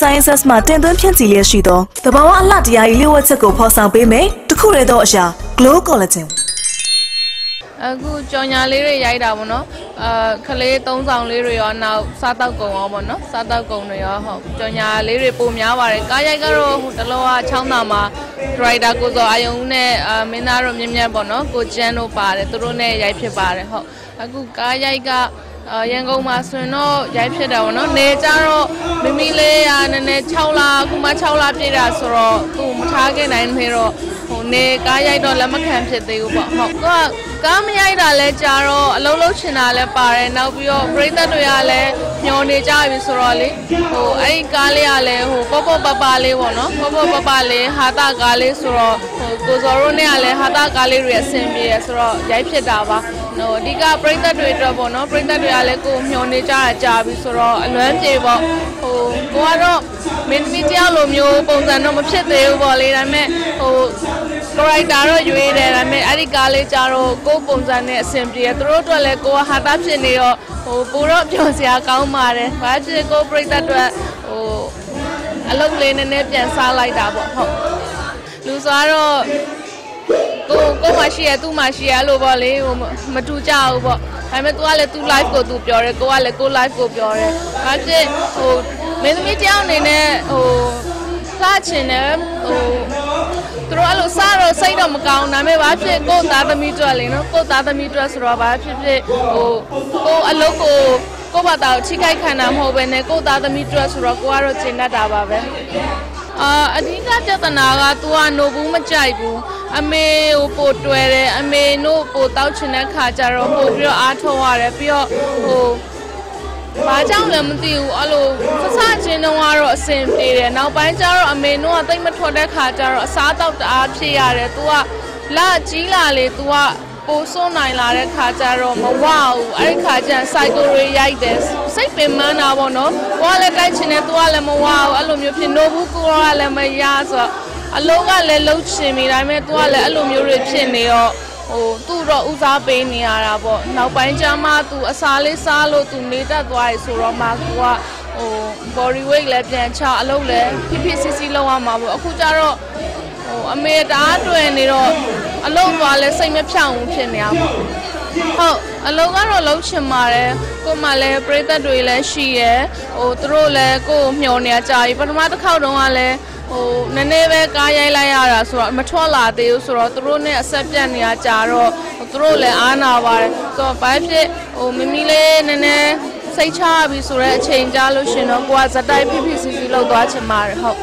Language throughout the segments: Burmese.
Sciences မှာတင်သွင်းဖြန့်ချီလျက်ရှိသောတဘာဝအလှတရား၏လျှို့ဝှက်ချက်ကိုဖော်ဆောင်ပေးမယ်။တစ်ခုတည်းသောအရာ Glow Collagen အခုကြော်ညာလေးတွေရိုက်တာပေါ့နော်အာခလေးသုံးဆောင်လေးတွေရောနောက်စားတောက်ကုံရောပေါ့နော်စားတောက်ကုံတွေရောဟုတ်ကြော်ညာလေးတွေပုံများပါတယ်ကားရိုက်ကတော့ဟိုတလောကချောင်းသာမှာ driver ကိုစောအာယုံနဲ့အာမင်းသားတို့မြင့်မြတ်ပေါ့နော်ကိုကျန်းတို့ပါတယ်သူတို့နဲ့ရိုက်ဖြစ်ပါတယ်ဟုတ်အခုကားရိုက်ကအာ ရန်ကုန်မှာဆိုရင်တော့ရိုက်ဖြစ်တာပေါ့နော်နေကြတော့မိမိလေးရနည်းနည်း6လအခုမှ6လပြည့်တာဆိုတော့သူမထားခဲ့နိုင်သေးတော့ဟိုနေကားရိုက်တော့လက်မခံဖြစ်သေးဘူးပေါ့ဟုတ်ကိုကကားမရိုက်တာလဲကြာတော့အလုံးလုံးချင်တာလဲပါတယ်နောက်ပြီးတော့ပရိသတ်တွေကလည်းမျောနေကြပြီဆိုတော့လေဟိုအဲ့ဒီကားလေးကလည်းဟိုပေါ့ပေါ့ပပလေးပေါ့နော်ပေါ့ပေါ့ပပလေးဟာတာကားလေးဆိုတော့ဟိုကိုစော်တို့နဲ့ကလည်းဟာတာကားလေးတွေအဆင်ပြေရဆိုတော့ရိုက်ဖြစ်တာပါ ဟိုအဓိကပရိသတ်တွေအတွက်ပေါ့နော်ပရိသတ်တွေကလည်းကိုမျောနေကြတာကြာပြီဆိုတော့အလွမ်းပြေပေါ့ဟိုကိုကတော့မင်းသမီးတယောက်လိုမျိုးပုံစံတော့မဖြစ်သေးဘူးပေါ့လေဒါပေမဲ့ဟို character တော့ရွေးတယ်ဒါပေမဲ့အဲ့ဒီကားလေးကြတော့ကိုယ်ပုံစံနဲ့အဆင်ပြေတယ်သူတို့အတွက်လည်းကိုကဟာတာဖြစ်နေတော့ဟိုပိုတော့ပြောစရာကောင်းပါတယ်ဘာဖြစ်ကိုပြိတ္တအတွက်ဟိုအလုပ်လေးနည်းနည်းပြန်စားလိုက်တာပေါ့ဟုတ်လူဆိုတော့ ကိုကိုမှရှိရသူ့မှရှိရလို့ပေါ့လေဟိုမတူကြဘူးပေါ့ဒါပေမဲ့ तू ကလည်း तू live ကို तू ပြောတယ်ကိုကလည်းကို live ကိုပြောတယ်ဘာဖြစ်ဟိုမင်းသမီးတယောက်အနေနဲ့ဟိုစားချင်တယ်ဟိုသူတို့အဲ့လိုစားတော့စိတ်တော့မကောင်းဒါပေမဲ့ဘာဖြစ်ကိုသားသမီးတွေ့လေနော်ကိုသားသမီးတွေ့ဆိုတော့ဘာဖြစ်ဖြစ်ဟိုကိုအလုပ်ကိုကိုဘာသာကိုထိခိုက်ခံတာမဟုတ်ပဲနဲ့ကိုသားသမီးတွေ့ဆိုတော့ကိုကတော့ကျင်တတ်တာပါပဲအာအဓိကပြဿနာက तू ကနိုဘူးမကြိုက်ဘူး အမေကိုပို့တွယ်တယ်အမေတို့ပို့တောက်ချင်တဲ့ခါကျတော့ပို့ပြီးတော့အားထုတ်ရတယ်ပြီးတော့ဟိုဘာကြောင့်လဲမသိဘူးအဲ့လိုစစချင်းတုန်းကတော့အဆင်ပြေတယ်နောက်ပိုင်းကျတော့အမေတို့ကတိတ်မထွက်တဲ့ခါကျတော့အစားတောက်တအားဖြစ်ရတယ်သူကလကြီးလာလေသူကပိုးစွန့်နိုင်လာတဲ့ခါကျတော့မဝဘူးအဲ့ဒီခါကျန် cycle တွေရိုက်တယ်စိတ်ပင်ပန်းတာပေါ့နော်ကိုကလည်းတိုက်ချင်တယ်သူကလည်းမဝဘူးအဲ့လိုမျိုးဖြစ် no ဘူးကိုကလည်းမရဆိုတော့ အလုံးကလည်းလှုပ်ချင်ပြီဒါပေမဲ့ तू ကလည်းအဲ့လိုမျိုးတွေဖြစ်နေတော့ဟိုသူ့တော့ဦးစားပေးနေရတာပေါ့နောက်ပိုင်းကျမှသူအစာလေးစားလို့သူနေတတ်သွားပြီဆိုတော့မှကိုကဟို body weight လည်းပြန်ချအလုပ်လည်းဖိဖိစီစီလုပ်ရမှာပေါ့အခုကျတော့ဟိုအမေတအားတွေ့နေတော့အလုပ်သွားလဲစိတ်မဖြောင့်ဘူးဖြစ်နေရပါဟုတ်အလုံးကတော့လုံးချင်ပါတယ်ကို့မှာလည်းပြိသက်တွေလည်းရှိရယ်ဟိုသူတို့လည်းကို့ကိုမျှော်နေကြပြီပထမတစ်ခေါက်တုန်းကလည်း ဟိုနည်းနည်းပဲကားရိုက်လိုက်ရတာဆိုတော့မထွက်လာသေးဘူးဆိုတော့သူတို့နဲ့အဆက်ပြတ်နေတာကြာတော့သူတို့လည်းအားနာပါတယ်ဆိုတော့ဘာဖြစ်ဟိုမမီလေးနည်းနည်းစိတ်ချပြီဆိုတော့အချိန်ကြာလို့ရှင်တော့ကိုကဇက်တိုက်ဖိဖိစီစီလောက်သွားချင်ပါတယ်ဟုတ်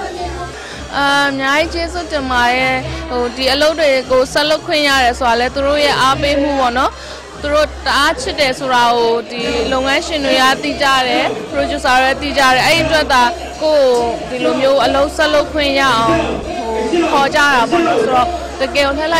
အာအများကြီးကျေးဇူးတင်ပါတယ်ဟိုဒီအလုပ်တွေကိုဆက်လုပ်ခွင့်ရတယ်ဆိုတာလဲသူတို့ရဲ့အားပေးမှုပေါ့နော် သူတို့တအားချစ်တယ်ဆိုတာကိုဒီလုပ်ငန်းရှင်တွေကသိကြတယ် producer တွေသိကြတယ်အဲ့ဒီအတွက်သာကိုယ်ဒီလိုမျိုးအလုပ်ဆက်လုပ်ခွင့်ရအောင်ဟိုခေါ်ကြတာပေါ့နော်ဆိုတော့တကယ်ကိုလှည့်လိုက်